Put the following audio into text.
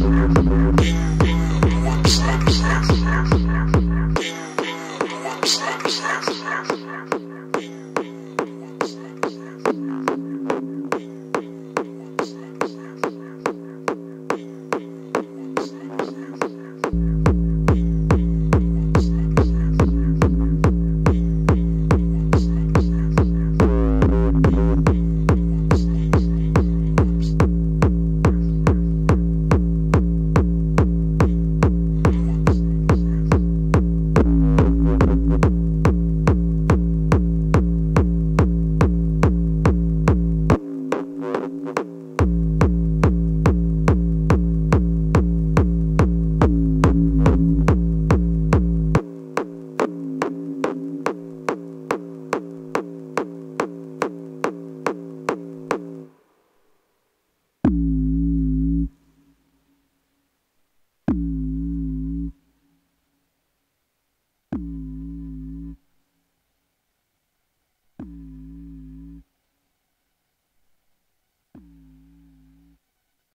Ding, ding.